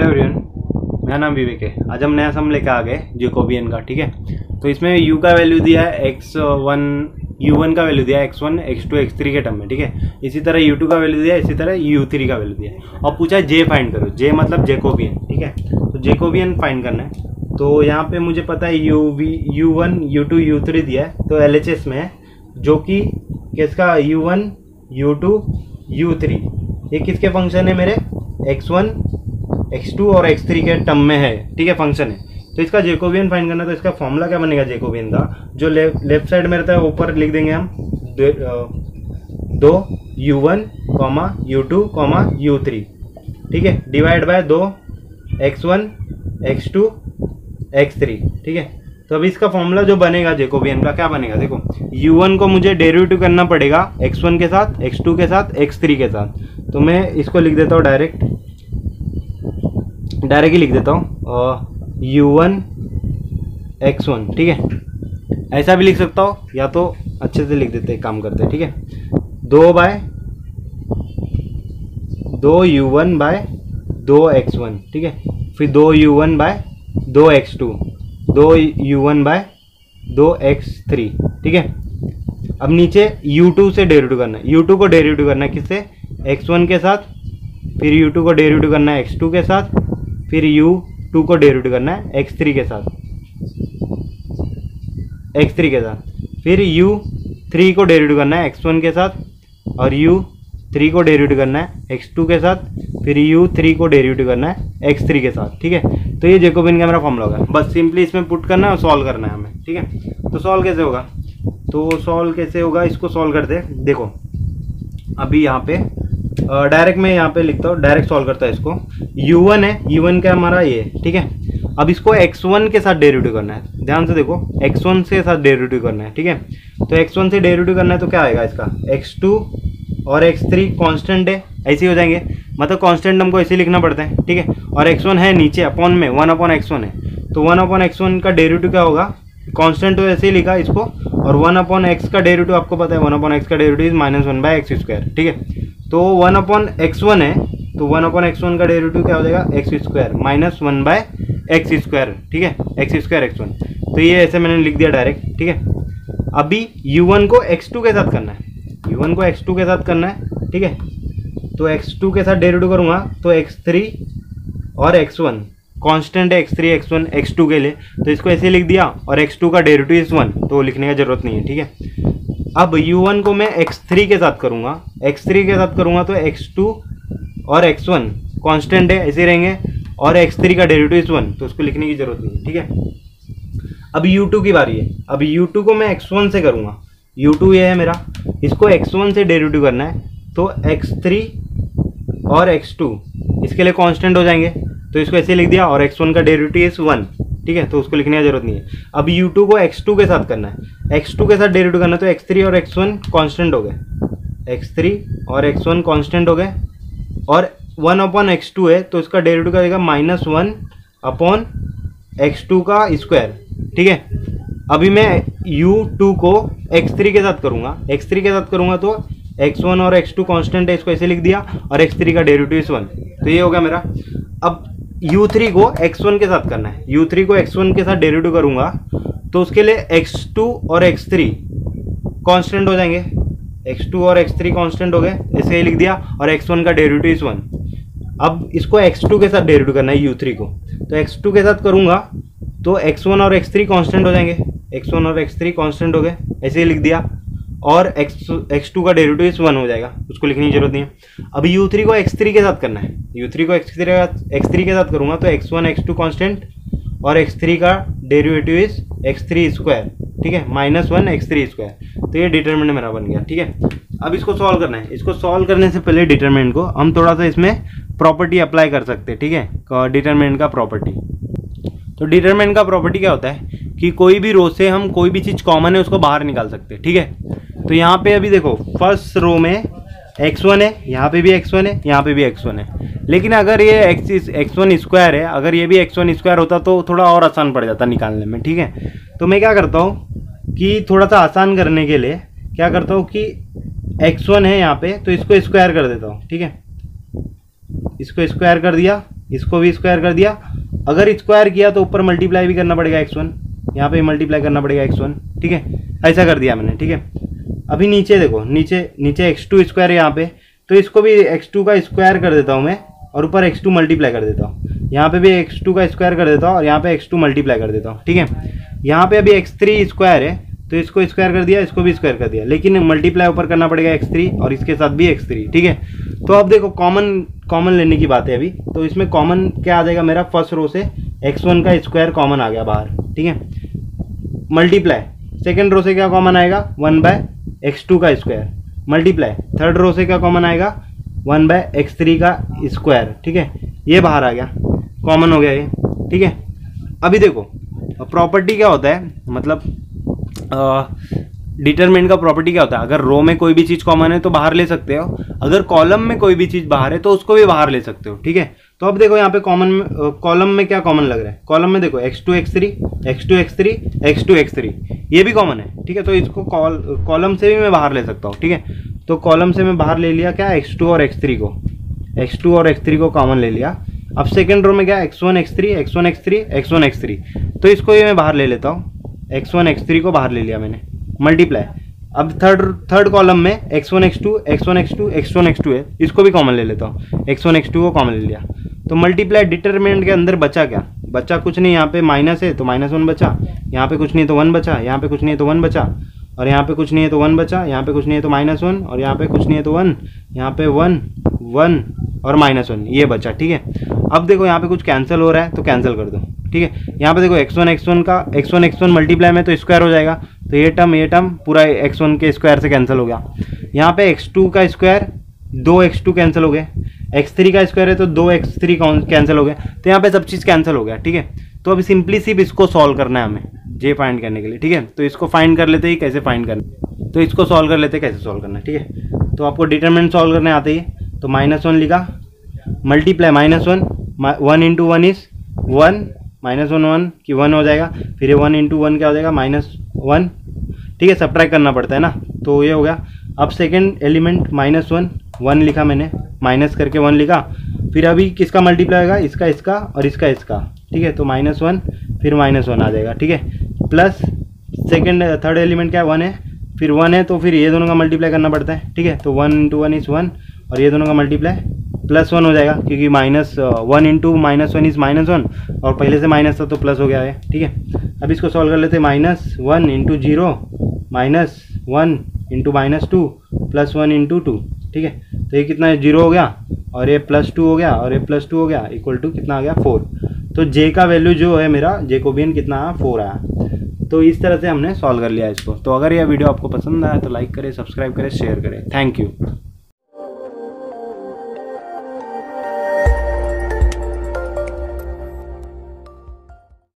Hello everyone, मेरा नाम विवेक है। आज हम नया सम लेकर आ गए, जेकोबियन का, ठीक है? तो इसमें यू का वैल्यू दिया है एक्स वन यू वन का वैल्यू दिया है X one X two X three के टर्म में, ठीक है? इसी तरह यू टू का वैल्यू दिया है, इसी तरह यू थ्री का वैल्यू दिया है। और पूछा है जे फाइंड करो जे मतलब जेकोबियन, ठीक है? तो जेकोबियन फाइंड करना है। तो यहाँ पे मुझे पता है U V U one U two U three दिया है। तो एल एच एस में है, जो कि किसका? U one U two U three ये किसके फ़ंक्शन है मेरे? एक्स वन एक्स टू और एक्स थ्री के टर्म में है, ठीक है फ़ंक्शन है। तो इसका जेकोबियन फाइंड करना तो इसका फॉर्मूला क्या बनेगा जेकोबियन का? जो लेफ़्ट लेफ़्ट साइड में रहता है ऊपर लिख देंगे हम। दो U one comma U two comma U three ठीक है? डिवाइड बाय दो X one X two X three ठीक है? तो अभी इसका फॉर्मूला जो बनेगा जेकोबियन का, क्या बनेगा? देखो यू वन को मुझे डेरिवेटिव करना पड़ेगा एक्स वन के साथ एक्स टू के साथ एक्स थ्री के साथ। तो मैं इसको लिख देता हूँ डायरेक्ट डायरेक्ट ही लिख देता हूँ। यू वन एक्स वन ठीक है? ऐसा भी लिख सकता हो, या तो अच्छे से लिख देते, काम करते, ठीक है? दो बाय, दो यू वन बाय, दो एक्स वन ठीक है? फिर दो यू वन बाय, दो एक्स टू दो यू वन बाय, दो एक्स थ्री ठीक है? अब नीचे यू टू से डेरिवेटिव करना है। टू को डेरिवेटिव करना है किससे? एक्स वन के साथ, फिर यू टू को डेरिवेटिव करना है एक्स टू के साथ फिर यू टू को डेरिवेटिव करना है एक्स थ्री के साथ। एक्स थ्री के साथ। फिर यू थ्री को डेरिवेटिव करना है एक्स वन के साथ, और यू थ्री को डेरिवेटिव करना है एक्स टू के साथ। फिर यू थ्री को डेरिवेटिव करना है एक्स थ्री के साथ, ठीक है? तो ये जेकोबिन का मेरा फॉर्मूला होगा। बस सिंपली इसमें पुट करना है और सॉल्व करना है हमें, ठीक है? तो सॉल्व कैसे होगा? तो सॉल्व कैसे होगा? इसको सॉल्व करते देखो, अभी यहाँ पे डायरेक्ट मैं यहाँ पे लिखता हूँ डायरेक्ट सॉल्व करता है इसको। U1 है u1 क्या हमारा ये, ठीक है? अब इसको x1 के साथ डेरिवेटिव करना है। ध्यान से देखो x1 से साथ डेरिवेटिव करना है, ठीक है? तो x1 से डेरिवेटिव करना है तो क्या आएगा इसका? X2 और x3 कांस्टेंट है, ऐसे ही जाएँगे। मतलब कांस्टेंट हमको ऐसे लिखना पड़ता है, ठीक है? और x1 है नीचे अपॉन में वन अपॉन एक्स है। तो वन अपॉन एक्स का डेरिवेटिव क्या होगा? कांस्टेंट तो ऐसे ही लिखा इसको, और वन अपॉन एक्स का डेरिवेटिव आपको पता है वन अपॉन एक्स का derivative is minus one by X square ठीक है? तो वन अपॉन एक्स वन है तो वन अपॉन एक्स वन का डेरिवेटिव क्या हो जाएगा? X square minus one by X square, ठीक है? X square X one. तो ये ऐसे मैंने लिख दिया डायरेक्ट, ठीक है? अभी यू वन को एक्स टू के साथ करना है। यू वन को एक्स टू के साथ करना है, ठीक है? तो एक्स टू के साथ डेरिवेटिव करूँगा तो एक्स थ्री और एक्स वन। कॉन्स्टेंट है X three, X one, X two के लिए। तो इसको ऐसे लिख दिया और एक्स टू का डेरिवेटिव इज़ वन तो लिखने का ज़रूरत नहीं है, ठीक है? अब u1 को मैं x3 के साथ करूँगा। x3 के साथ करूँगा तो x2 और x1 कांस्टेंट है, ऐसे रहेंगे। और x3 का डेरिवेटिव इज़ वन तो उसको लिखने की ज़रूरत नहीं है, ठीक है? अब u2 की बारी है। अब u2 को मैं x1 से करूँगा। u2 ये है मेरा। इसको x1 से डेरिवेटिव करना है तो x3 और x2 इसके लिए कांस्टेंट हो जाएँगे। तो इसको ऐसे लिख दिया और x1 का डेरिवेटिव इज़ वन ठीक है? तो उसको लिखने की ज़रूरत नहीं है। अब u2 को x2 के साथ करना है। X2 के साथ डेरिवेटिव करना है तो x3 और x1 कांस्टेंट हो गए। X3 और x1 कांस्टेंट हो गए। और वन अपॉन एक्स टू है तो इसका डेरिवेटिव का देगा minus one upon X two का स्क्वायर ठीक है? अभी मैं u2 को x3 के साथ करूँगा। X3 के साथ करूँगा तो x1 और x2 कांस्टेंट है, इसको ऐसे लिख दिया। और x3 का डेरिवेटिव इस वन तो ये हो गया मेरा। अब u3 को x1 के साथ करना है। U3 को x1 के साथ डेरिवेटिव करूँगा तो उसके लिए x2 और x3 कांस्टेंट हो जाएँगे। X2 और x3 कांस्टेंट हो गए, ऐसे ही लिख दिया, और x1 का डेरिवेटिव इज़ वन अब इसको x2 के साथ डेरिवेटिव करना है u3 को। तो x2 के साथ करूँगा तो x1 और x3 कांस्टेंट हो जाएँगे। X1 और x3 कांस्टेंट हो गए, ऐसे ही लिख दिया। और एक्स एक्स टू का डेरिवेटिव इस वन हो जाएगा। उसको लिखने की ज़रूरत नहीं है। अब यू थ्री को एक्स थ्री के साथ करना है। यू थ्री को एक्स थ्री एक्स थ्री के साथ करूँगा तो X one X two constant और एक्स थ्री का derivative is X three square ठीक है? Minus one X three square तो ये डिटर्मिनेंट मेरा बन गया। ठीक है? अब इसको सॉल्व करना है। इसको सॉल्व करने से पहले डिटर्मिनेंट को हम थोड़ा सा इसमें प्रॉपर्टी अप्लाई कर सकते हैं। ठीक है? डिटर्मिनेंट का प्रॉपर्टी तो डिटर्मिनेंट का प्रॉपर्टी क्या होता है? कि कोई भी रो से हम कोई भी चीज़ कॉमन है, उसको बाहर निकाल सकते हैं। ठीक है? तो यहाँ पे अभी देखो फ़र्स्ट रो में x1 है, यहाँ पे भी x1 है, यहाँ पे भी x1 है। लेकिन अगर ये एक्स एक्स वन स्क्वायर है, अगर ये भी एक्स वन स्क्वायर होता तो थोड़ा और आसान पड़ जाता निकालने में, ठीक है? तो मैं क्या करता हूँ कि थोड़ा सा आसान करने के लिए क्या करता हूँ कि x1 है यहाँ पे तो इसको स्क्वायर कर देता हूँ, ठीक है? इसको स्क्वायर कर दिया, इसको भी स्क्वायर कर दिया। अगर स्क्वायर किया तो ऊपर मल्टीप्लाई भी करना पड़ेगा एक्स वन यहाँ पे मल्टीप्लाई करना पड़ेगा एक्स वन ठीक है? ऐसा कर दिया मैंने, ठीक है? अभी नीचे देखो, नीचे नीचे एक्स टू स्क्वायर यहाँ पे। तो इसको भी एक्स टू का स्क्वायर कर देता हूँ मैं, और ऊपर एक्स टू मल्टीप्लाई कर देता हूँ। यहाँ पे भी एक्स टू का स्क्वायर कर देता हूँ, और यहाँ पे एक्स टू मल्टीप्लाई कर देता हूँ, ठीक है? यहाँ पे अभी एक्स थ्री स्क्वायर है तो इसको स्क्वायर कर दिया, इसको भी स्क्वायर कर दिया। लेकिन मल्टीप्लाई ऊपर करना पड़ेगा एक्स थ्री और इसके साथ भी एक्स थ्री ठीक है? तो अब देखो कॉमन कॉमन लेने की बात है अभी। तो इसमें कॉमन क्या आ जाएगा मेरा? फ़र्स्ट रो से एक्स वन का स्क्वायर कॉमन आ गया बाहर, ठीक है? मल्टीप्लाई सेकेंड रो से क्या कॉमन आएगा? वन बाय एक्स टू का स्क्वायर मल्टीप्लाई थर्ड रो से क्या कॉमन आएगा? वन बाय एक्स थ्री का स्क्वायर ठीक है? ये बाहर आ गया. कॉमन हो गया ये. ठीक है? अभी देखो प्रॉपर्टी क्या होता है? मतलब डिटरमिनेंट का प्रॉपर्टी क्या होता है? अगर रो में कोई भी चीज़ कॉमन है तो बाहर ले सकते हो. अगर कॉलम में कोई भी चीज़ बाहर है तो उसको भी बाहर ले सकते हो. ठीक है? तो अब देखो यहाँ पे कॉमन कॉलम में क्या कॉमन लग रहा है? कॉलम में देखो X two X three X two X three X two X three ये भी कॉमन है, ठीक है? तो इसको कॉल कॉलम से भी मैं बाहर ले सकता हूँ, ठीक है? तो कॉलम से मैं बाहर ले लिया क्या? एक्स टू और एक्स थ्री को एक्स टू और एक्स थ्री को कॉमन ले लिया। अब सेकेंड रो में क्या? X one X three X one X three X one X three तो इसको ये मैं बाहर ले लेता हूँ। एक्स वन एक्स थ्री को बाहर ले लिया मैंने मल्टीप्लाई अब थर्ड थर्ड कॉलम में X one X two X one X two X one X two है, इसको भी कॉमन ले लेता हूँ। एक्स वन एक्स टू को कॉमन ले लिया। तो मल्टीप्लाई डिटर्मिनेंट के अंदर बचा क्या बचा कुछ नहीं यहाँ पे माइनस है तो माइनस वन बचा यहाँ पे कुछ नहीं तो वन बचा यहाँ पे कुछ नहीं है तो वन बचा और यहाँ पे कुछ नहीं है तो वन बचा यहाँ पे कुछ नहीं है तो माइनस वन और यहाँ पे कुछ नहीं है तो वन यहाँ पे वन वन और माइनस वन ये बचा ठीक है अब देखो यहाँ पे कुछ कैंसिल हो रहा है तो कैंसिल कर दो ठीक है यहाँ पे देखो एक्स वन एक्स वन का X one X one multiply में तो स्क्वायर हो जाएगा तो ये टर्म ये टर्म पूरा एक्स वन के स्क्वायर से कैंसिल हो गया यहाँ पे एक्स टू का स्क्वायर दो एक्स टू कैंसिल हो गए एक्स थ्री का स्क्वायर है तो दो एक्स थ्री कैंसिल हो गया। तो यहाँ पे सब चीज़ कैंसिल हो गया, ठीक है? तो अभी सिंपली सिर्फ़ इसको सॉल्व करना है हमें जे फाइंड करने के लिए, ठीक है? तो इसको फाइंड कर लेते ही, कैसे फाइंड करना तो इसको सॉल्व कर लेते कैसे सॉल्व करना है, ठीक है? तो आपको डिटर्मेंट सॉल्व करने आते ही तो माइनस वन लिखा multiply minus one one into one is one minus one one की वन हो जाएगा, फिर ये वन इंटू वन क्या हो जाएगा माइनस वन ठीक है? सब्ट्रैक्ट करना पड़ता है ना? तो ये हो गया। अब second element minus one one लिखा मैंने माइनस करके वन लिखा, फिर अभी किसका मल्टीप्लाई होगा? इसका इसका और इसका इसका। ठीक है तो माइनस वन फिर माइनस वन आ जाएगा, ठीक है? प्लस सेकेंड थर्ड एलिमेंट क्या है? वन है। फिर वन है तो फिर ये दोनों का मल्टीप्लाई करना पड़ता है, ठीक है? तो one into one is one और ये दोनों का मल्टीप्लाई प्लस वन हो जाएगा, क्योंकि minus one into minus one is minus one और पहले से माइनस था तो प्लस हो गया है, ठीक है? अब इसको सॉल्व कर लेते हैं minus one into zero minus one into minus two plus one into two ठीक है? तो ये कितना है? ज़ीरो हो गया और ये प्लस टू हो गया और ये प्लस टू हो गया इक्वल टू कितना आ गया? फोर तो जे का वैल्यू जो है मेरा जेकोबियन कितना आया? फोर आया। तो इस तरह से हमने सॉल्व कर लिया इसको। तो अगर यह वीडियो आपको पसंद आया तो लाइक करें सब्सक्राइब करें शेयर करें। Thank you